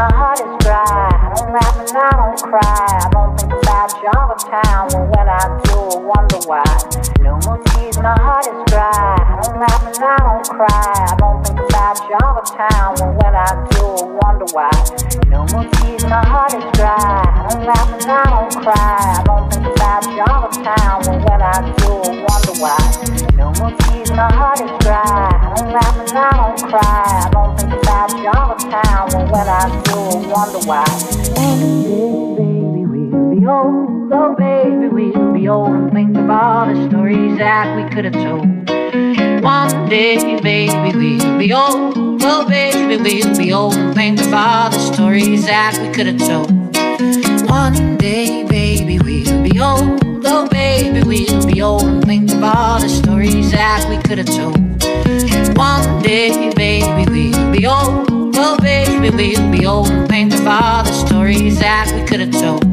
my heart is dry. I don't laugh and I don't cry. I don't think about you all the time. Well, when I do, I wonder why. No more tears, my heart is dry. I don't laugh and I don't cry. I don't think about you all the time. Well, when I do, I wonder why. No more tears, my heart is dry. I don't laugh and I don't cry. I don't think about you all the time. Well, when I do, I wonder why. No more tears, my heart is dry. I don't laugh and I don't cry could have told. One day, baby, we'll be old. Oh, baby, we'll be old and think of all the stories that we could have told. One day, baby, we'll be old. Oh, baby, we'll be old and think of all the stories that we could have told. we'd be old and painted by all the stories that we could have told.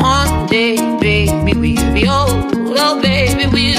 One day, baby, we'll be old. Oh, baby, we'd